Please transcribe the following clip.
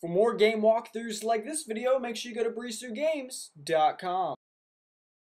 For more game walkthroughs like this video, make sure you go to BrisuGames.com.